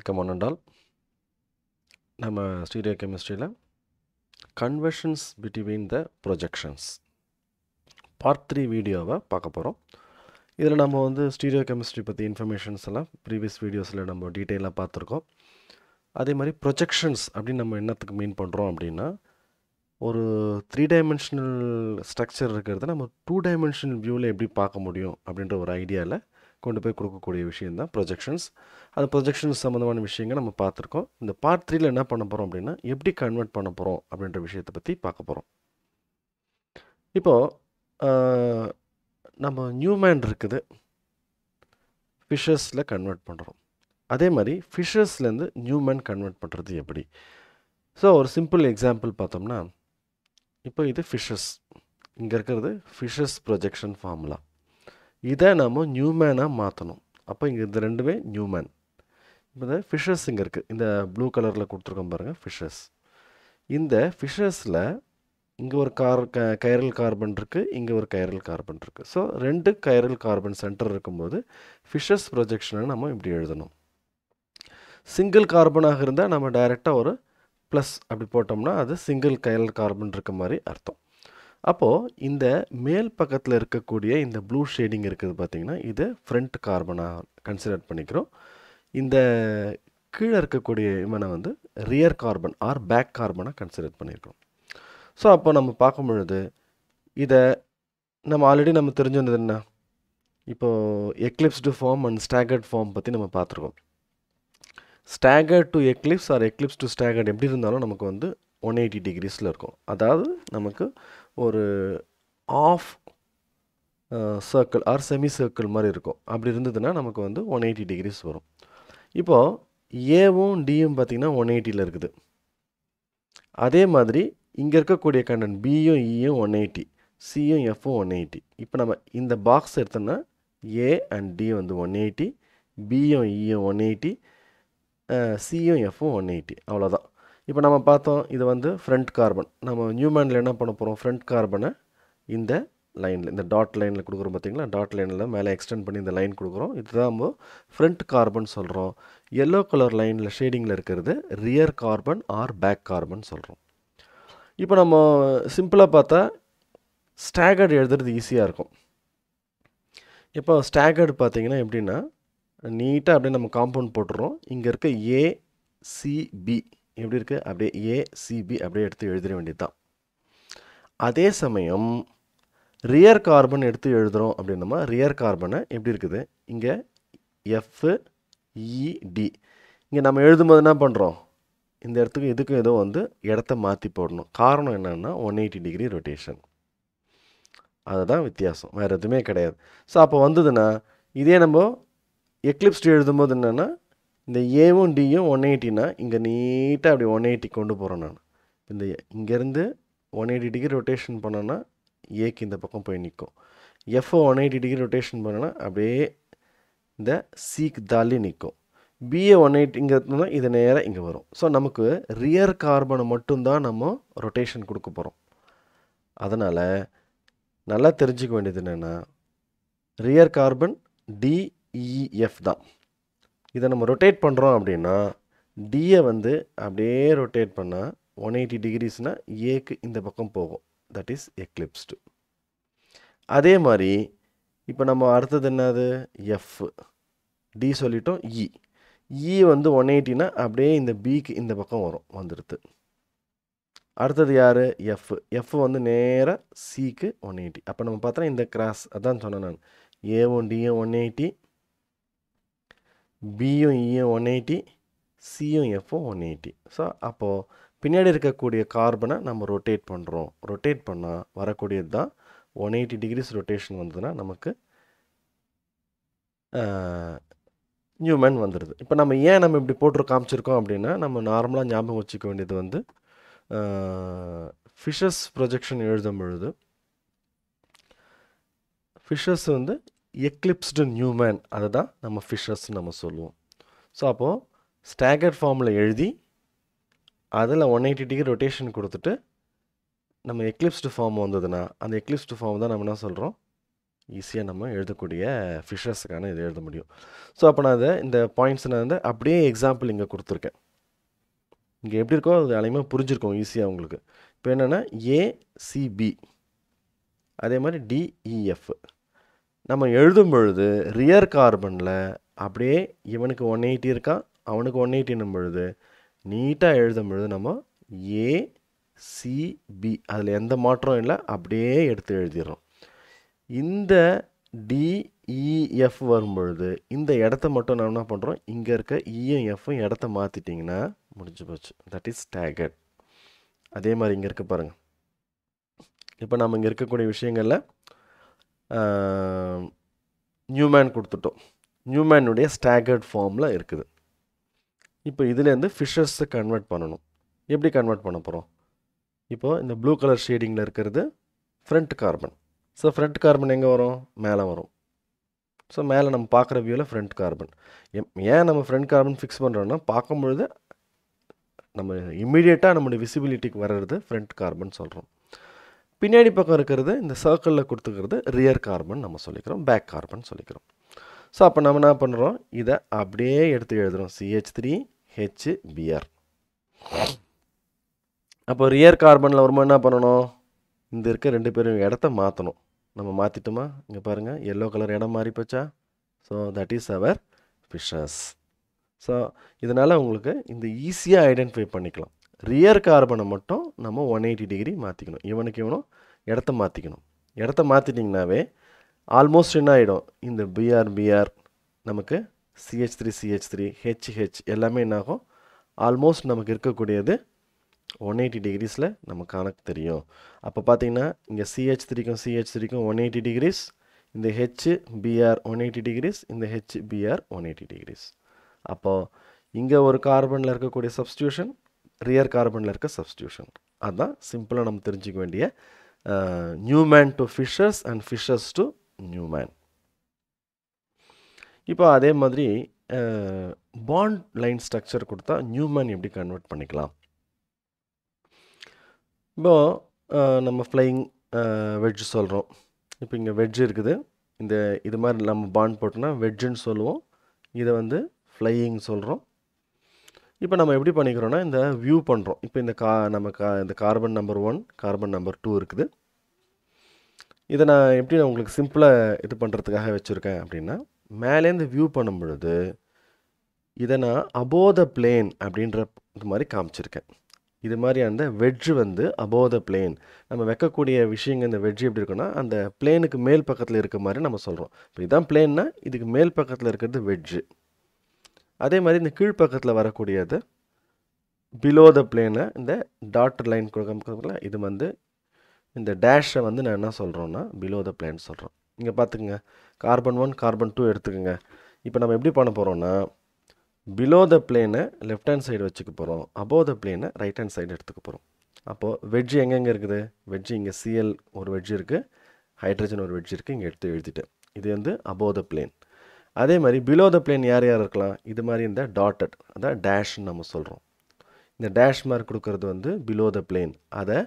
Welcome ஒன்றால் நம்ம stereo கெமிஸ்ட்ரியில் conversions between the projections part three வீடியோவை பார்க்க போகிறோம் இதில் நம்ம வந்து ஸ்டீரியோ கெமிஸ்ட்ரி பற்றி இன்ஃபர்மேஷன்ஸ் எல்லாம் ப்ரீவியஸ் வீடியோஸில் நம்ம டீட்டெயிலாக பார்த்துருக்கோம். அதே மாதிரி ப்ரொஜெக்ஷன்ஸ் அப்படின்னு நம்ம என்னத்துக்கு மீன் பண்ணுறோம் அப்படின்னா ஒரு த்ரீ டைமென்ஷனல் ஸ்ட்ரக்சர் இருக்கிறத நம்ம டூ டைமென்ஷனல் வியூவில் எப்படி பார்க்க முடியும் அப்படின்ற ஒரு ஐடியாவில் கொண்டு போய் கொடுக்கக்கூடிய விஷயம் தான் ப்ரொஜெக்ஷன்ஸ் அந்த ப்ரொஜெக்ஷன்ஸ் சம்மந்தமான விஷயங்கள் நம்ம பார்த்துருக்கோம். இந்த பார்ட் த்ரீயில் என்ன பண்ண போகிறோம் அப்படின்னா எப்படி கன்வெர்ட் பண்ண போகிறோம் அப்படின்ற விஷயத்தை பற்றி பார்க்க போகிறோம் இப்போது நம்ம நியூமேன் இருக்குது. ஃபிஷர்ஸில் கன்வெர்ட் பண்ணுறோம் அதே மாதிரி ஃபிஷர்ஸ்லேருந்து நியூமேன் கன்வெர்ட் பண்ணுறது எப்படி? ஸோ ஒரு சிம்பிள் எக்ஸாம்பிள் பார்த்தோம்னா இப்போ இது ஃபிஷஸ் இங்கே இருக்கிறது ஃபிஷஸ் ப்ரொஜெக்ஷன் ஃபார்முலா இதை நாம் நியூமேனாக மாற்றணும் அப்போ இங்கே இது ரெண்டுமே நியூமேன். இப்போ இந்த ஃபிஷஸ் இங்கே இருக்குது இந்த ப்ளூ கலரில் கொடுத்துருக்கோம் பாருங்கள் ஃபிஷஸ். இந்த ஃபிஷஸில் இங்கே ஒரு கார் க கைரல் கார்பன் இருக்குது இங்கே ஒரு கைரல் கார்பன் இருக்குது ஸோ ரெண்டு கைரல் கார்பன் சென்டர் இருக்கும்போது ஃபிஷஸ் ப்ரொஜெக்ஷனை நம்ம இப்படி எழுதணும். சிங்கிள் கார்பனாக இருந்தால் நம்ம டைரெக்டாக ஒரு ப்ளஸ் அப்படி போட்டோம்னா அது சிங்கிள் கைரல் கார்பன் இருக்க மாதிரி அர்த்தம். அப்போது இந்த மேல் பக்கத்தில் இருக்கக்கூடிய இந்த ப்ளூ ஷேடிங் இருக்குது பார்த்திங்கன்னா இது ஃப்ரண்ட் கார்பனாக கன்சிடர் பண்ணிக்கிறோம். இந்த கீழே இருக்கக்கூடிய இவனை வந்து ரியர் கார்பன் ஆர் பேக் கார்பனாக கன்சிடர் பண்ணியிருக்கோம் ஸோ அப்போ நம்ம பார்க்கும் பொழுது இதை நம்ம ஆல்ரெடி நம்ம தெரிஞ்சிருந்தது என்ன? இப்போது eclipsed form and staggered form பற்றி நம்ம பார்த்துருக்கோம். Staggered to eclipse or eclipse to staggered எப்படி இருந்தாலும் நமக்கு வந்து ஒன் எயிட்டி டிகிரிஸில் இருக்கும். அதாவது நமக்கு ஒரு half circle or semi circle மாதிரி இருக்கும். அப்படி இருந்ததுன்னா நமக்கு வந்து ஒன் எயிட்டி டிகிரிஸ் வரும். இப்போது ஏவும் டியும் பார்த்திங்கன்னா ஒன் எயிட்டியில் இருக்குது. அதே மாதிரி இங்கே இருக்கக்கூடிய கண்டன் பியும் இயும் ஒன் எயிட்டி சியும் எஃப்பும் ஒன் எயிட்டி இப்போ நம்ம இந்த பாக்ஸ் எடுத்தோம்னா ஏ அண்ட் டி வந்து ஒன் எயிட்டி பியும் இயும் e ஒன் எயிட்டி சியும் எஃப்பும் ஒன் எயிட்டி அவ்வளோதான் இப்போ நம்ம பார்த்தோம் இது வந்து ஃப்ரண்ட் கார்பன் நம்ம நியூமேனில் என்ன பண்ண போகிறோம் ஃப்ரண்ட் கார்பனை இந்த லைனில் இந்த டாட் லைனில் கொடுக்குறோம் பார்த்தீங்களா? டாட் லைனில் மேலே எக்ஸ்டெண்ட் பண்ணி இந்த லைன் கொடுக்குறோம். இதுதான் நம்ம ஃப்ரண்ட் கார்பன் சொல்கிறோம் எல்லோ கலர் லைனில் ஷேடிங்கில் இருக்கிறது rear carbon or back carbon சொல்கிறோம் இப்போ நம்ம சிம்பிளாக பார்த்தா ஸ்டாகர்டு எழுதுறது ஈஸியாக இருக்கும். இப்போ ஸ்டாகர்டு பார்த்தீங்கன்னா எப்படின்னா நீட்டாக அப்படியே நம்ம காம்பவுண்ட் போட்டுறோம் இங்கே இருக்க ஏசிபி எப்படி இருக்குது அப்படியே ஏசிபி அப்படியே எடுத்து எழுதிட வேண்டியது தான் அதே சமயம் ரியர் கார்பன் எடுத்து எழுதுகிறோம் அப்படின்னமா ரியர் கார்பனை எப்படி இருக்குது? இங்கே எஃப் இடி e, இங்கே நம்ம எழுதும்போது என்ன பண்ணுறோம் இந்த இடத்துக்கு இதுக்கும் ஏதோ வந்து இடத்த மாற்றி போடணும். காரணம் என்னென்னா ஒன் எயிட்டி டிகிரி ரொட்டேஷன் அதுதான் வித்தியாசம். வேறு எதுவுமே கிடையாது. ஸோ அப்போ வந்ததுன்னா இதே நம்ம எக்லிப்ஸ்ட் எழுதும்போது என்னென்னா இந்த ஏவும் டியும் ஒன் எயிட்டினா இங்கே நீட்டாக அப்படி ஒன் எயிட்டி கொண்டு போகிறேன் நான். இந்த இங்கேருந்து ஒன் எயிட்டி டிகிரி ரொட்டேஷன் பண்ணோன்னா ஏக்கு இந்த பக்கம் போய் நிற்கும் FO one eighty degree rotation பண்ணோன்னா அப்படியே இந்த சீக் தாலி நிற்கும் பிஏ ஒன் எயிட்டிங்கிறதுனா இங்கே இது நேராக இங்கே வரும். ஸோ நமக்கு ரியர் கார்பனை மட்டும்தான் நம்ம ரொட்டேஷன் கொடுக்க போகிறோம் அதனால் நல்லா தெரிஞ்சுக்க வேண்டியது என்னென்னா ரியர் கார்பன் டிஇஎஃப் தான். இதை நம்ம ரொட்டேட் பண்ணுறோம் அப்படின்னா டியை வந்து அப்படியே ரொட்டேட் பண்ணால் ஒன் எயிட்டி டிகிரிஸ்னால் ஏக்கு இந்த பக்கம் போகும். தட் இஸ் எக்லிப்ஸ்டு அதே மாதிரி இப்போ நம்ம அடுத்தது என்னது? எஃப் டி சொல்லிட்டோம் இ இ வந்து ஒன் எயிட்டினா அப்படியே இந்த பிக்கு இந்த பக்கம் வரும் வந்துடுது. அடுத்தது யார்? எஃப் எஃப் வந்து நேராக சிக்கு ஒன் எயிட்டி அப்போ நம்ம பார்த்தோன்னா இந்த கிராஸ் அதான் சொன்னேன் நான். ஏவும் டியும் ஒன் எயிட்டி பியும் இயும் ஒன் எயிட்டி சியும் எஃப்பும் ஒன் எயிட்டி ஸோ அப்போது பின்னாடி இருக்கக்கூடிய கார்பனை நம்ம ரொட்டேட் பண்ணுறோம் ரொட்டேட் பண்ணால் வரக்கூடியது தான் ஒன் எயிட்டி டிகிரிஸ் ரொட்டேஷன் வந்ததுன்னா நமக்கு நியூமேன் வந்துடுது இப்போ நம்ம ஏன் நம்ம இப்படி போட்டு காமிச்சிருக்கோம் அப்படின்னா நம்ம நார்மலாக ஞாபகம் வச்சுக்க வேண்டியது வந்து ஃபிஷஸ் ப்ரொஜெக்ஷன் எழுதும் பொழுது ஃபிஷஸ் வந்து எக்லிப்ஸ்டு நியூமேன் அதை தான் நம்ம ஃபிஷஸ் நம்ம சொல்லுவோம். ஸோ அப்போது ஸ்டாகர் ஃபார்மில் எழுதி அதில் ஒன் எயிட்டி டிகிரி ரொட்டேஷன் கொடுத்துட்டு நம்ம எக்லிப்ஸ்டு ஃபார்ம் வந்ததுன்னா அந்த எக்லிப்ஸ்டு ஃபார்ம் தான் நம்ம என்ன சொல்கிறோம் ஈஸியாக நம்ம எழுதக்கூடிய ஃபிஷர்ஸுக்கான இதை எழுத முடியும். ஸோ அப்போ நான் அதை இந்த பாயிண்ட்ஸ் நான் வந்து அப்படியே எக்ஸாம்பிள் இங்கே கொடுத்துருக்கேன். இங்கே எப்படி இருக்கோ அது அலையுமே புரிஞ்சிருக்கும் ஈஸியாக உங்களுக்கு. இப்போ என்னென்னா ஏசிபி அதே மாதிரி டிஇஎஃப் நம்ம எழுதும் பொழுது ரியர் கார்பனில் அப்படியே இவனுக்கு ஒன் எயிட்டி இருக்கான் அவனுக்கு ஒன் எயிட்டின்னும் பொழுது நீட்டாக எழுதும் பொழுது நம்ம ஏசிபி அதில் எந்த மாற்றம் இல்லை. அப்படியே எடுத்து எழுதிடுறோம். இந்த டிஇஎஃப் e, வரும்பொழுது இந்த இடத்த மட்டும் நம்ம என்ன பண்ணுறோம் இங்கே இருக்க e இஎம் எஃப்பும் இடத்த மாற்றிட்டிங்கன்னா முடிஞ்சு போச்சு. தட் இஸ் டேகட் அதே மாதிரி இங்கே இருக்க பாருங்கள் இப்போ நம்ம இங்கே இருக்கக்கூடிய விஷயங்களில் நியூமேன் கொடுத்துட்டோம். நியூமேனுடைய ஸ்டாகர்ட் ஃபார்மில் இருக்குது. இப்போ இதுலேருந்து ஃபிஷர்ஸை கன்வெர்ட் பண்ணணும். எப்படி கன்வெர்ட் பண்ண போகிறோம் இப்போது இந்த ப்ளூ கலர் ஷேடிங்கில் இருக்கிறது front carbon so front carbon எங்கே வரும்? மேலே வரும். ஸோ மேலே நம்ம பார்க்குற வியூவில் ஃப்ரண்ட் கார்பன் ஏன் நம்ம ஃப்ரண்ட் கார்பன் ஃபிக்ஸ் பண்ணுறோன்னா பார்க்கும்பொழுது நம்ம இம்மிடியேட்டாக நம்மளுடைய விசிபிலிட்டிக்கு வர்றது ஃப்ரண்ட் கார்பன் சொல்கிறோம் பின்னாடி பக்கம் இருக்கிறது இந்த சர்க்கிளில் கொடுத்துக்கிறது ரியர் கார்பன் நம்ம சொல்லிக்கிறோம் பேக் கார்பன் சொல்லிக்கிறோம். ஸோ அப்போ நம்ம என்ன பண்ணுறோம் இதை அப்படியே எடுத்து எழுதுகிறோம் சிஹெச் த்ரீ ஹெச் பிஆர் அப்போ ரியர் கார்பனில் வரும்போது என்ன பண்ணணும்? இந்த இருக்க ரெண்டு பேரும் இடத்த மாற்றணும் நம்ம மாற்றிட்டோமா இங்கே பாருங்கள் எல்லோ கலர் இடம் மாறி போச்சா? So that is our Fischer's so இதனால் உங்களுக்கு இந்த ஈஸியாக ஐடென்டிஃபை பண்ணிக்கலாம். ரியர் கார்பனை மட்டும் நம்ம ஒன் எயிட்டி டிகிரி மாற்றிக்கணும் இவனுக்கு இவனும் இடத்த மாற்றிக்கணும் இடத்த மாற்றிட்டிங்கனாவே ஆல்மோஸ்ட் என்ன ஆகிடும் இந்த பிஆர் பிஆர் நமக்கு CH three CH three HH எல்லாமே என்ன ஆகும்? ஆல்மோஸ்ட் நமக்கு இருக்கக்கூடியது ஒன் எயிட்டி டிகிரிஸில் நம்ம கணக்கு தெரியும். அப்போ பார்த்தீங்கன்னா இங்கே சிஹெச் த்ரீக்கும் சிஹெச் த்ரீக்கும் ஒன் எயிட்டி டிகிரிஸ் இந்த H BR one eighty degrees இந்த H BR one eighty degrees அப்போது இங்கே ஒரு கார்பனில் இருக்கக்கூடிய சப்ஸ்டியூஷன் ரியர் கார்பனில் இருக்க சப்ஸ்டியூஷன் அதுதான் சிம்பிளாக நம்ம தெரிஞ்சிக்க வேண்டிய Newman to Fischer's and Fischer's to Newman இப்போ அதே மாதிரி பாண்ட் லைன் ஸ்ட்ரக்சர் கொடுத்தா நியூமேன் எப்படி கன்வெர்ட் பண்ணிக்கலாம்? இப்போது நம்ம ஃப்ளையிங் வெஜ் சொல்கிறோம் இப்போ இங்கே வெஜ் இருக்குது. இந்த இது மாதிரி நம்ம பாண்ட் போட்டோன்னா வெஜ்ஜுன்னு சொல்லுவோம். இதை வந்து ஃப்ளையிங் சொல்கிறோம் இப்போ நம்ம எப்படி பண்ணிக்கிறோன்னா இந்த வியூ பண்ணுறோம் இப்போ இந்த கா நம்ம கா இந்த carbon number one carbon number two இருக்குது. இதை நான் எப்படி நான் உங்களுக்கு சிம்பிளாக இது பண்ணுறதுக்காக வச்சுருக்கேன் அப்படின்னா மேலேருந்து வியூ பண்ணும் பொழுது இதை நான் அபோத பிளேன் அப்படின்ற இது மாதிரி காமிச்சிருக்கேன். இது மாதிரி அந்த வெட்ஜு வந்து அபோத பிளேன் நம்ம வைக்கக்கூடிய விஷயங்கள் இந்த வெட்ஜு எப்படி இருக்குன்னா அந்த பிளேனுக்கு மேல் பக்கத்தில் இருக்க மாதிரி நம்ம சொல்கிறோம் இப்போ இதுதான் பிளேன்னா இதுக்கு மேல் பக்கத்தில் இருக்கிறது வெட்ஜு அதே மாதிரி இந்த கீழ்ப்பக்கத்தில் வரக்கூடியது பிலோ த பிளேனை இந்த டாட்டர் லைன் கொடுக்கல இது வந்து இந்த டேஷை வந்து நான் என்ன சொல்கிறோன்னா பிலோ த பிளேன் சொல்கிறோம் இங்கே பார்த்துக்குங்க கார்பன் ஒன் கார்பன் டூ எடுத்துக்கோங்க. இப்போ நம்ம எப்படி பண்ண போகிறோன்னா பிலோ த பிளேனை லெஃப்ட் ஹேண்ட் சைடு வச்சுக்க போகிறோம் அபோவ் த பிளேனை ரைட் ஹேண்ட் சைடு எடுத்துக்க போகிறோம் அப்போது வெஜ்ஜு எங்கெங்கே இருக்குது? வெஜ்ஜு இங்கே சிஎல் ஒரு வெஜ்ஜு இருக்குது ஹைட்ரஜன் ஒரு வெஜ்ஜு இருக்குது இங்கே எடுத்து எழுதிட்டேன். இது வந்து அபோவ் த பிளேன் அதே மாதிரி பிலோ த பிளேன் யார் யார் இருக்கலாம்? இது மாதிரி இந்த டாட்டட் அதான் டேஷ்னு நம்ம சொல்கிறோம் இந்த டேஷ் மார்க் கொடுக்கறது வந்து பிலோ த பிளேன் அதை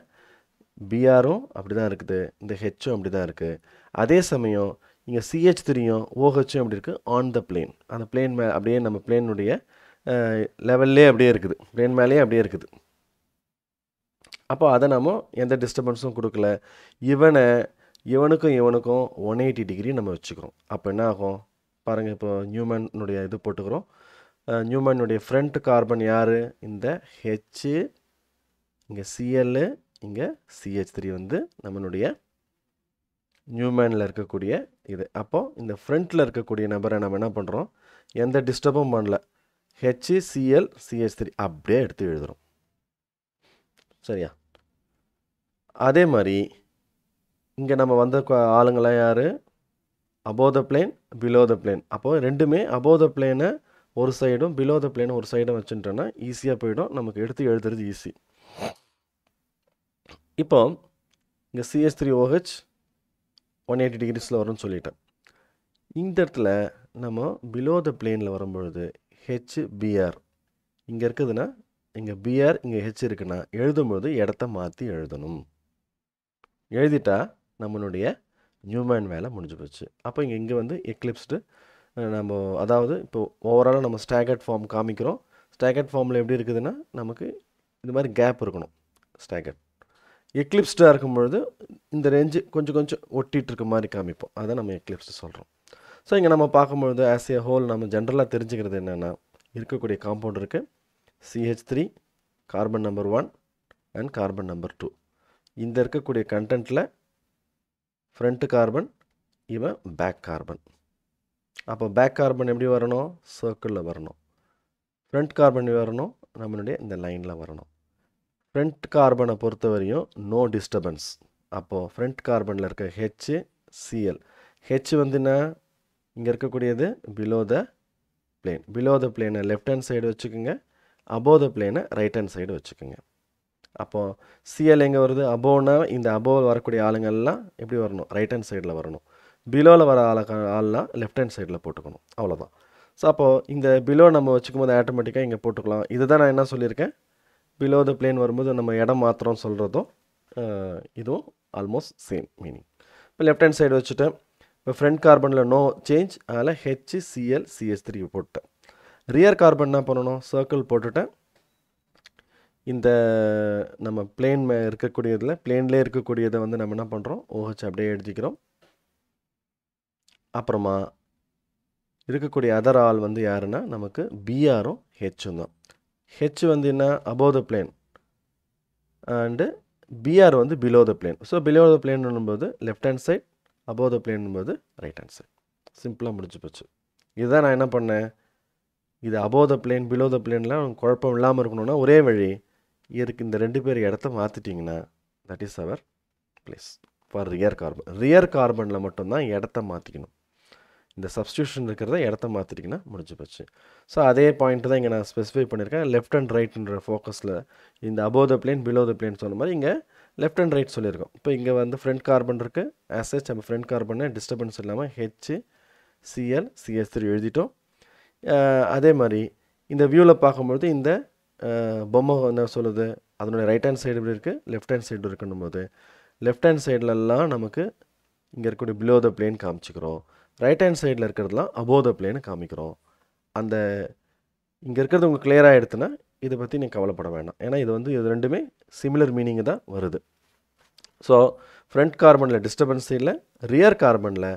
பிஆரும் அப்படி தான் இருக்குது. இந்த ஹெச்சும் அப்படி தான் இருக்குது அதே சமயம் இங்கே சிஹெச் த்ரீயும் ஓஹெச்சும் oh எப்படி இருக்குது ஆன் த பிளேன் அந்த பிளேன் மே அப்படியே நம்ம பிளேனுடைய லெவல்லே அப்படியே இருக்குது. பிளேன் மேலேயே அப்படியே இருக்குது. அப்போ அதை நம்ம எந்த டிஸ்டர்பன்ஸும் கொடுக்கல. இவனை இவனுக்கும் இவனுக்கும் ஒன் எயிட்டி டிகிரி நம்ம வச்சுக்கிறோம். அப்போ என்ன ஆகும்? பாருங்கள் இப்போ நியூமனுடைய இது போட்டுக்கிறோம். நியூமனுடைய ஃப்ரண்ட் கார்பன் யார்? இந்த ஹெச்சு இங்கே சிஎல்லு இங்கே சிஹெச் த்ரீ வந்து நம்மளுடைய நியூமேனில் இருக்கக்கூடிய இது. அப்போது இந்த ஃப்ரண்ட்டில் இருக்கக்கூடிய நபரை நம்ம என்ன பண்ணுறோம் எந்த டிஸ்டர்பும் பண்ணல. ஹெச்சு சிஎல் சிஹெச் த்ரீ அப்படியே எடுத்து எழுதுகிறோம் சரியா? அதே மாதிரி இங்கே நம்ம வந்த ஆளுங்களாம் யார்? Above the plane below the plane அப்போது ரெண்டுமே அபோவ் த பிளேனை ஒரு சைடும் பிலோ த பிளேனை ஒரு சைடும் வச்சுட்டோன்னா ஈஸியாக போயிடும். நமக்கு எடுத்து எழுதுறது ஈஸி இப்போ இங்கே CS three OH one eighty டிகிரிஸில் வரும்னு சொல்லிட்டேன். இந்த இடத்துல நம்ம பிலோ த பிளேனில் வரும்பொழுது ஹெச் பிஆர் இங்கே இருக்குதுன்னா இங்கே பிஆர் இங்கே ஹெச் இருக்குன்னா எழுதும்போது இடத்த மாற்றி எழுதணும். எழுதிட்டா நம்மளுடைய நியூமேன் வேலை முடிஞ்சு போச்சு. அப்போ இங்கே இங்கே வந்து எக்லிப்ஸ்டு நம்ம அதாவது இப்போ ஓவராலாக நம்ம ஸ்டாகட் ஃபார்ம் காமிக்கிறோம். ஸ்டாகட் ஃபார்மில் எப்படி இருக்குதுன்னா நமக்கு இந்த மாதிரி கேப் இருக்கணும். ஸ்டாகட் எக்லிப்ஸ்டாக இருக்கும் பொழுது இந்த ரேஞ்சு கொஞ்சம் கொஞ்சம் ஒட்டிகிட்டு இருக்க மாதிரி காமிப்போம். அதை நம்ம எக்லிப்ஸ்ட்டு சொல்கிறோம் ஸோ இங்கே நம்ம பார்க்கும்பொழுது ஆஸ் ஏ ஹோல் நம்ம ஜென்ரலாக தெரிஞ்சுக்கிறது என்னென்னா இருக்கக்கூடிய காம்பவுண்ட் இருக்குது CH three carbon number one and carbon number two இந்த இருக்கக்கூடிய கண்டென்ட்டில் ஃப்ரண்ட்டு கார்பன் இவன் பேக் கார்பன் அப்போ பேக் கார்பன் எப்படி வரணும்? சர்க்கிளில் வரணும். ஃப்ரண்ட் கார்பன் வரணும்? நம்மளுடைய இந்த லைனில் வரணும். ஃப்ரண்ட் கார்பனை பொறுத்த வரையும் நோ டிஸ்டர்பன்ஸ் அப்போது ஃப்ரண்ட் கார்பனில் இருக்க ஹெச் சிஎல் ஹெச் வந்து என்ன? இங்கே இருக்கக்கூடியது below the plane below the பிளேனை லெஃப்ட் ஹேண்ட் சைடு வச்சுக்கோங்க. அபோவ் த பிளேனை ரைட் ஹேண்ட் சைடு வச்சுக்கோங்க. அப்போது சிஎல் எங்கே வருது? அபோவ்னா இந்த அபோவ் வரக்கூடிய ஆளுங்கள்லாம் எப்படி வரணும்? ரைட் ஹேண்ட் சைடில் வரணும். பிலோவில் வர ஆள ஆள்லாம் லெஃப்ட் ஹேண்ட் சைடில் போட்டுக்கணும். அவ்வளோதான் ஸோ அப்போது இந்த பிலோ நம்ம வச்சுக்கும் போது ஆட்டோமேட்டிக்காக இங்கே போட்டுக்கலாம். இதுதான் நான் என்ன சொல்லியிருக்கேன்? பிலோ த பிளேன் வரும்போது நம்ம இடம் மாத்திரம் சொல்கிறதும் இதுவும் ஆல்மோஸ்ட் சேம் மீனிங் இப்போ லெஃப்ட் ஹேண்ட் சைடு வச்சுட்டேன் இப்போ ஃப்ரண்ட் கார்பனில் நோ சேஞ்ச் அதில் ஹெச் சிஎல் சிஎஸ் த்ரீ போட்டுட்டேன். ரியர் கார்பன் என்ன பண்ணணும்? சர்க்கிள் போட்டுவிட்டேன் இந்த நம்ம பிளேன் மே இருக்கக்கூடியதில் பிளேன்லேயே இருக்கக்கூடியதை வந்து நம்ம என்ன பண்ணுறோம் ஓஹெச் அப்படியே எழுதிக்கிறோம். அப்புறமா இருக்கக்கூடிய அதர் ஆள் வந்து யாருன்னா நமக்கு பிஆரும் ஹெச்சும் தான். ஹெச் வந்து என்ன? Above the plane and BR வந்து below the plane so below the பிளேன்னும்போது left hand side above the பிளேன்னும்போது right hand side சிம்பிளாக முடிஞ்சு போச்சு. இதுதான் நான் என்ன பண்ணேன்? இது above the plane below the பிளேன்லாம் குழப்பம் இல்லாமல் இருக்கணும்னா ஒரே வழி இயருக்கு இந்த ரெண்டு பேர் இடத்த மாற்றிட்டிங்கன்னா that is our place for rear carbon rear கார்பனில் மட்டும்தான் இடத்த மாற்றிக்கணும் இந்த சப்ஸ்டியூஷன் இருக்கிறத இடத்த மாற்றிட்டிங்கன்னா முடிஞ்சு போச்சு. ஸோ அதே பாயிண்ட் தான் இங்கே நான் ஸ்பெசிஃபை பண்ணியிருக்கேன் லெஃப்ட் அண்ட் ரைட்ன்ற ஃபோக்கஸில் இந்த above the plane below the plane சொன்ன மாதிரி இங்கே லெஃப்ட் அண்ட் ரைட் சொல்லியிருக்கோம். இப்போ இங்கே வந்து ஃப்ரண்ட் கார்பன் இருக்குது ஆசச் நம்ம ஃப்ரண்ட் கார்பனை டிஸ்டர்பன்ஸ் இல்லாமல் ஹெச் சிஎல் சிஎஸ் த்ரீ எழுதிட்டோம். அதே மாதிரி இந்த வியூவில் பார்க்கும்பொழுது இந்த பொம்மை என்ன சொல்லுது? அதனுடைய ரைட் ஹேண்ட் சைடு இப்படி இருக்குது லெஃப்ட் ஹேண்ட் சைடு இருக்கணும் போது லெஃப்ட் ஹேண்ட் சைட்லலாம் நமக்கு இங்கே இருக்கக்கூடிய பிலோ த பிளேன் காமிச்சிக்கிறோம். ரைட் ஹேண்ட் சைடில் இருக்கிறதுலாம் அபோ த பிளேனு காமிக்கிறோம். அந்த இங்கே இருக்கிறது உங்களுக்கு கிளியராக எடுத்துனா இதை பற்றி நீங்கள் கவலைப்பட வேண்டாம் ஏன்னா இது வந்து இது ரெண்டுமே சிமிலர் மீனிங்கு தான் வருது. ஸோ ஃப்ரண்ட் கார்பனில் டிஸ்டர்பன்ஸ் இல்லை ரியர் கார்பனில்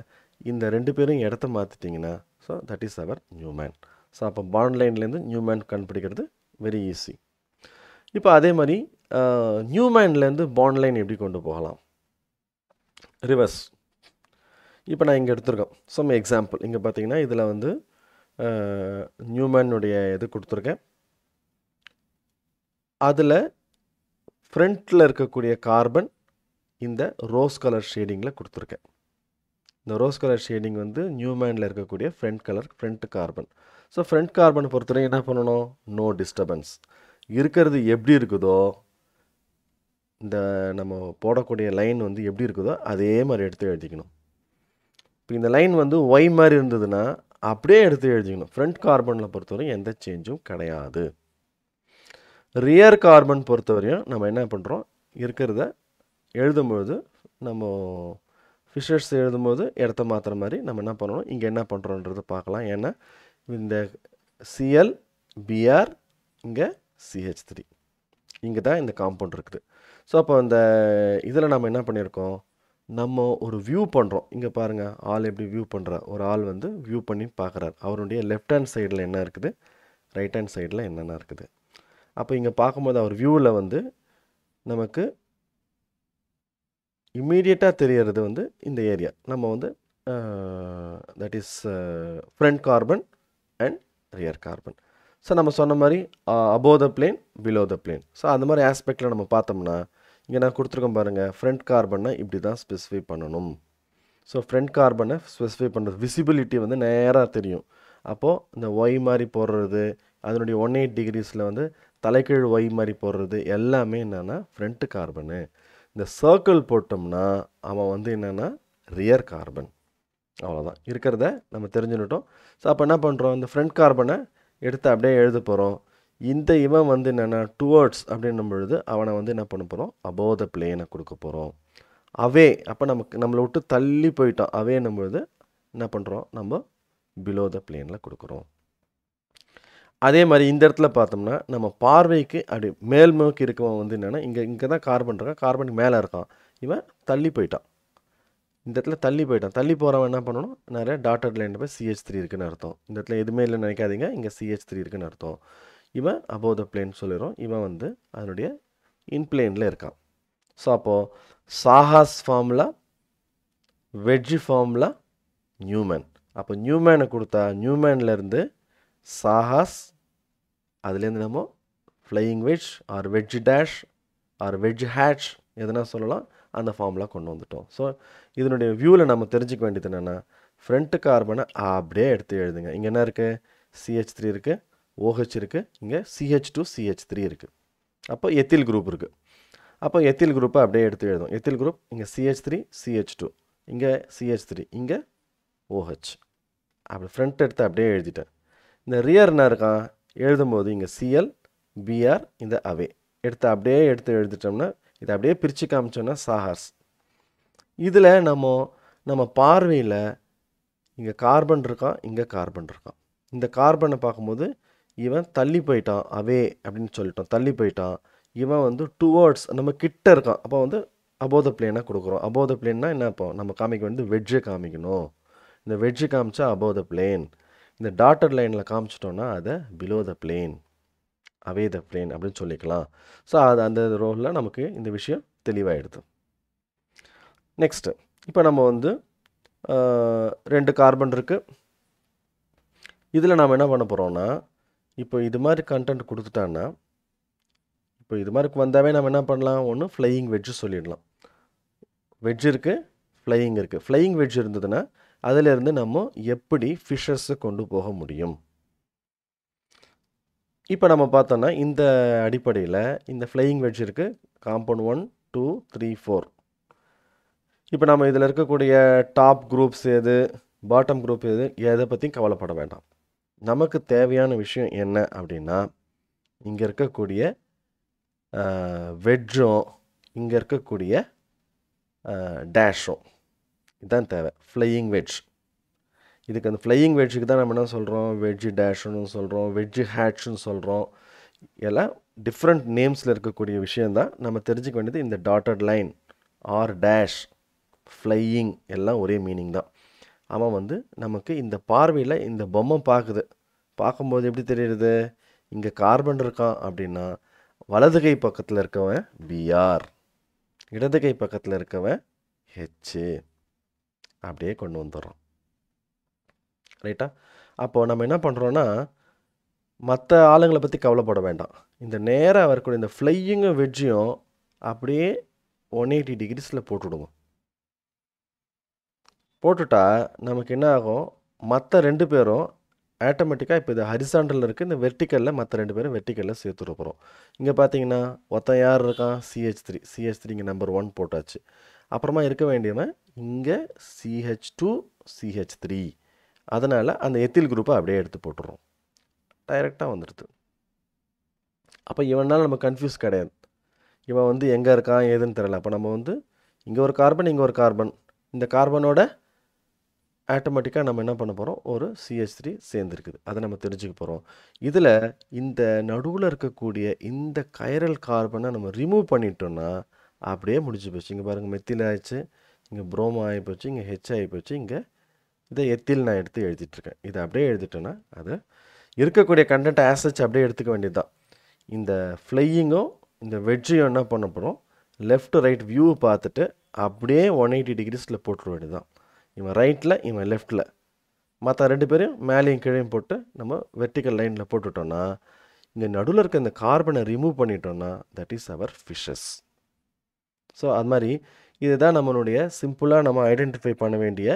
இந்த ரெண்டு பேரும் இடத்த மாற்றிட்டிங்கன்னா so that is our Newman so அப்போ பாண்ட் லைன்லேருந்து நியூமேன் கண்டுபிடிக்கிறது வெரி ஈஸி இப்போ அதே மாதிரி நியூமேன்லேருந்து பாண்ட் லைன் எப்படி கொண்டு போகலாம்? ரிவர்ஸ் இப்போ நான் இங்கே எடுத்திருக்கோம் சம் எக்ஸாம்பிள் இங்கே பார்த்தீங்கன்னா இதில் வந்து நியூமேனுடைய இது கொடுத்துருக்கேன். அதில் ஃப்ரண்ட்டில் இருக்கக்கூடிய கார்பன் இந்த ரோஸ் கலர் ஷேடிங்கில் கொடுத்துருக்கேன். இந்த ரோஸ் கலர் ஷேடிங் வந்து நியூமேனில் இருக்கக்கூடிய front colour front carbon so front கார்பனை பொறுத்தவரை என்ன பண்ணணும்? நோ டிஸ்டர்பன்ஸ் இருக்கிறது எப்படி இருக்குதோ இந்த நம்ம போடக்கூடிய லைன் வந்து எப்படி இருக்குதோ அதே மாதிரி எடுத்து எழுதிக்கணும். இப்போ இந்த லைன் வந்து ஒய் மாதிரி இருந்ததுன்னா அப்படியே எடுத்து எழுதிக்கணும். ஃப்ரண்ட் கார்பனில் பொறுத்தவரையும் எந்த சேஞ்சும் கிடையாது. ரியர் கார்பன் பொறுத்தவரையும் நம்ம என்ன பண்ணுறோம் இருக்கிறத எழுதும்பொழுது நம்ம ஃபிஷர்ஸ் எழுதும்போது இடத்த மாற்றுற மாதிரி நம்ம என்ன பண்ணணும்? இங்கே என்ன பண்ணுறோன்றது பார்க்கலாம். ஏன்னா இந்த சிஎல் பிஆர் இங்கே சிஹெச் த்ரீ இங்கே தான் இந்த காம்பவுண்ட் இருக்குது. ஸோ அப்போ இந்த இதில் நம்ம என்ன பண்ணியிருக்கோம் நம்ம ஒரு வியூ பண்ணுறோம் இங்கே பாருங்கள் ஆள் எப்படி வியூ பண்ணுறார் ஒரு ஆள் வந்து வியூ பண்ணி பார்க்குறார். அவருடைய லெஃப்ட் ஹேண்ட் சைடில் என்ன இருக்குது? ரைட் ஹேண்ட் சைடில் என்னென்ன இருக்குது? அப்போ இங்கே பார்க்கும்போது அவர் வியூவில் வந்து நமக்கு இம்மீடியட்டாக தெரியறது வந்து இந்த ஏரியா. நம்ம வந்து that is front carbon and rear carbon so நம்ம சொன்ன மாதிரி above the plane below the plane so அந்த மாதிரி ஆஸ்பெக்டில் நம்ம பார்த்தோம்னா இங்கே நான் கொடுத்துருக்கேன் பாருங்கள் ஃப்ரண்ட் கார்பனை இப்படி தான் ஸ்பெசிஃபை பண்ணணும். ஸோ ஃப்ரண்ட் கார்பனை ஸ்பெசிஃபை பண்ணுறது விசிபிலிட்டி வந்து நேராக தெரியும். அப்போது இந்த ஒய் மாதிரி போடுறது அதனுடைய ஒன் எயிட் டிகிரிஸில் வந்து தலைக்கீழ் ஒய் மாதிரி போடுறது எல்லாமே என்னென்னா ஃப்ரண்ட்டு கார்பனு இந்த சர்க்கிள் போட்டோம்னா அவன் வந்து என்னென்னா ரியர் கார்பன் அவ்வளோதான் இருக்கிறத நம்ம தெரிஞ்சுக்கிட்டோம். ஸோ அப்போ என்ன பண்ணுறோம் இந்த ஃப்ரண்ட் கார்பனை எடுத்து அப்படியே எழுத போகிறோம் இந்த இவன் வந்து என்னென்னா டுவர்ட்ஸ் அப்படின்னும் பொழுது அவனை வந்து என்ன பண்ண போகிறோம் அபோவ் த பிளேனை கொடுக்க போகிறோம் அவே அப்போ நமக்கு நம்மளை விட்டு தள்ளி போயிட்டோம் அவேன்னும் பொழுது என்ன பண்ணுறோம் நம்ம பிலோ த பிளேனில் கொடுக்குறோம். அதே மாதிரி இந்த இடத்துல பார்த்தோம்னா நம்ம பார்வைக்கு அப்படி மேல் நோக்கி இருக்கவன் வந்து என்னென்னா இங்கே இங்கே தான் கார்பன் இருக்கான் கார்பனுக்கு மேலே இருக்கான். இவன் தள்ளி போயிட்டான். இந்த இடத்துல தள்ளி போயிட்டான். தள்ளி போகிறவன் என்ன பண்ணணும்? நிறைய டாட்டட் லைனில் போய் சிஹெச் த்ரீ இருக்குன்னு அர்த்தம். இந்த இடத்துல எதுவுமே இல்லைன்னு நினைக்காதீங்க. இங்கே சிஹெச் த்ரீ இருக்குன்னு அர்த்தம். இவன் அபோவ் த பிளேன் சொல்லிடும். இவன் வந்து அதனுடைய இன்பிளேனில் இருக்கான். ஸோ அப்போது சாஹாஸ் ஃபார்முலா வெஜ்ஜி ஃபார்முலா நியூமேன் அப்போ நியூமேனை கொடுத்தா நியூமேன்லேருந்து சாஹாஸ் அதுலேருந்து நம்ம flying wedge R wedge dash R wedge hatch எதனா சொல்லலாம். அந்த ஃபார்முலா கொண்டு வந்துட்டோம். ஸோ இதனுடைய வியூவில் நம்ம தெரிஞ்சுக்க வேண்டியது என்னென்னா ஃப்ரண்ட்டு கார்பனை அப்படியே எடுத்து எழுதுங்க. இங்கே என்ன இருக்குது சிஹெச் த்ரீ இருக்குது ஓஹெச் இருக்குது இங்கே சிஹெச் டூ சிஹெச் த்ரீ இருக்குது அப்போ எத்தில் குரூப் இருக்குது அப்போ எத்தில் குரூப்பை அப்படியே எடுத்து எழுதும் எத்தில் குரூப் இங்கே சிஹெச் த்ரீ சிஹெச் டூ இங்கே சிஹெச் த்ரீ இங்கே ஓஹெச் அப்படி ஃப்ரண்ட் எடுத்து அப்படியே எழுதிட்டேன். இந்த ரியர் என்ன இருக்கான்? எழுதும்போது இங்கே சிஎல் பிஆர் இந்த அவே எடுத்து அப்படியே எடுத்து எழுதிட்டோம்னா இதை அப்படியே பிரித்து காமிச்சோன்னா சாஹாஸ். இதில் நம்ம நம்ம பார்வையில் இங்கே கார்பன் இருக்கான் இங்கே கார்பன் இருக்கான். இந்த கார்பனை பார்க்கும்போது இவன் தள்ளி போயிட்டான் அவே அப்படின்னு சொல்லிட்டோம். தள்ளி போயிட்டான். இவன் வந்து டுவர்ட்ஸ் நம்ம கிட்ட இருக்கான். அப்போ வந்து அபோத பிளேனாக கொடுக்குறோம். அபோத பிளேன்னா என்ன இப்போ நம்ம காமிக்க வேண்டியது வெஜ்ஜை காமிக்கணும். இந்த வெஜ்ஜு காமிச்சா அபோவ் த பிளேன் இந்த டாட்டர் லைனில் காமிச்சிட்டோன்னா அதை below the plane away the plane அப்படின்னு சொல்லிக்கலாம். ஸோ அது அந்த ரோலில் நமக்கு இந்த விஷயம் தெளிவாகிடுது நெக்ஸ்ட்டு இப்போ நம்ம வந்து ரெண்டு கார்பன் இருக்குது இதில் நாம் என்ன பண்ண போகிறோம்னா இப்போ இது மாதிரி கண்டென்ட் கொடுத்துட்டான்னா இப்போ இது மாதிரி வந்தாவே நம்ம என்ன பண்ணலாம்? ஒன்று ஃப்ளையிங் வெஜ்ஜு சொல்லிடலாம். வெஜ் இருக்குது ஃப்ளையிங் இருக்குது ஃப்ளையிங் வெஜ் இருந்ததுன்னா அதிலிருந்து நம்ம எப்படி ஃபிஷர்ஸை கொண்டு போக முடியும்? இப்போ நம்ம பார்த்தோன்னா இந்த அடிப்படையில் இந்த ஃப்ளையிங் வெட்ஜ் இருக்குது compound one two three four இப்போ நம்ம இதில் இருக்கக்கூடிய டாப் குரூப்ஸ் எது பாட்டம் குரூப் எது எதை பற்றியும் கவலைப்பட வேண்டாம். நமக்கு தேவையான விஷயம் என்ன அப்படின்னா இங்கே இருக்கக்கூடிய வெட்ஜும் இங்கே இருக்கக்கூடிய டேஷும் இதுதான் தேவை. ஃப்ளையிங் வெஜ் இதுக்கு அந்த ஃப்ளையிங் வெஜ்ஜுக்கு தான் நம்ம என்ன சொல்கிறோம் வெஜ்ஜு டேஷ்னு சொல்கிறோம் வெஜ்ஜு ஹேட்ச்னு சொல்கிறோம் எல்லாம் டிஃப்ரெண்ட் நேம்ஸில் இருக்கக்கூடிய விஷயந்தான் நம்ம தெரிஞ்சுக்க வேண்டியது இந்த dotted line R dash flying எல்லாம் ஒரே மீனிங் தான். அவன் வந்து நமக்கு இந்த பார்வையில் இந்த பொம்மை பார்க்குது பார்க்கும்போது எப்படி தெரியுது? இங்கே கார்பன் இருக்கான் அப்படின்னா வலது கை பக்கத்தில் இருக்கவன் பிஆர் இடது கை பக்கத்தில் இருக்கவன் ஹெச்சு அப்படியே கொண்டு வந்துடுறோம். ரைட்டா அப்போது நம்ம என்ன பண்ணுறோன்னா மற்ற ஆளுங்களை பற்றி கவலைப்பட வேண்டாம். இந்த நேராக வரக்கூடிய இந்த ஃப்ளையிங்கும் வெஜ்ஜையும் அப்படியே ஒன் எயிட்டி டிகிரிஸில் போட்டுவிடுவோம் போட்டுட்டா நமக்கு என்ன ஆகும்? மற்ற ரெண்டு பேரும் ஆட்டோமேட்டிக்காக இப்போ இது ஹரிசாண்டலில் இருக்குது இந்த வெர்டிக்கலில் மற்ற ரெண்டு பேரும் வெர்டிக்கலில் சேர்த்துட்டு போகிறோம் இங்கே பார்த்தீங்கன்னா ஒருத்தன் யார் இருக்கான்? சிஹெச் த்ரீ சிஹெச் த்ரீ இங்கே நம்பர் ஒன் போட்டாச்சு. அப்புறமா இருக்க வேண்டியவன் இங்கே சிஹெச் டூ சிஹெச் த்ரீ அதனால் அந்த எத்தில் குரூப்பை அப்படியே எடுத்து போட்டுறோம். டைரெக்டாக வந்துடுது அப்போ இவனால் நம்ம கன்ஃபியூஸ் கிடையாது. இவன் வந்து எங்கே இருக்கான் ஏதுன்னு தெரில அப்போ நம்ம வந்து இங்கே ஒரு கார்பன் இங்கே ஒரு கார்பன் இந்த கார்பனோட ஆட்டோமேட்டிக்காக நம்ம என்ன பண்ண போகிறோம் ஒரு சிஹெச் த்ரீ சேர்ந்துருக்குது. அதை நம்ம தெரிஞ்சுக்க போகிறோம் இதில் இந்த நடுவில் இருக்கக்கூடிய இந்த கைரல் கார்பனை நம்ம ரிமூவ் பண்ணிட்டோம்னா அப்படியே முடிஞ்சு போச்சு. இங்கே பாருங்கள் மெத்தில் ஆயிடுச்சு. இங்கே ப்ரோமோ ஆகி போச்சு. இங்கே ஹெச் ஆகி போச்சு. இங்கே இதை எத்தில் நான் எடுத்து எழுதிட்டுருக்கேன். இதை அப்படியே எழுதிட்டேன்னா அது இருக்கக்கூடிய கண்டென்ட் ஆசச் அப்படியே எடுத்துக்க வேண்டியது தான் இந்த ஃப்ளையிங்கும் இந்த வெஜ்ஜையும் என்ன பண்ண போகிறோம் லெஃப்ட் ரைட் வியூ பார்த்துட்டு அப்படியே ஒன் எயிட்டி டிகிரிஸில் போட்டுற வேண்டியது தான் இவன் ரைட்டில் இவன் லெஃப்ட்டில் மற்ற ரெண்டு பேரையும் மேலேயும் கீழையும் போட்டு நம்ம வெர்டிக்கல் லைனில் போட்டுட்டோன்னா இங்கே நடுவில் இருக்க இந்த கார்பனை ரிமூவ் பண்ணிட்டோன்னா that is our fishes so அது மாதிரி இதுதான் நம்மளுடைய சிம்பிளாக நம்ம ஐடென்டிஃபை பண்ண வேண்டிய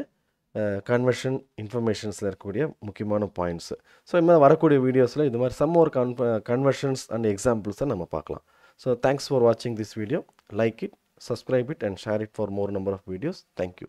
கன்வர்ஷன் இன்ஃபர்மேஷன்ஸில் இருக்கக்கூடிய முக்கியமான பாயிண்ட்ஸு ஸோ இது மாதிரி வரக்கூடிய வீடியோஸில் இது மாதிரி சம் ஒரு கன் கன்வர்ஷன்ஸ் அண்ட் எக்ஸாம்பிள்ஸை நம்ம பார்க்கலாம். ஸோ தேங்க்ஸ் ஃபார் வாட்சிங் this video like it subscribe it and share it for more number of videos thank you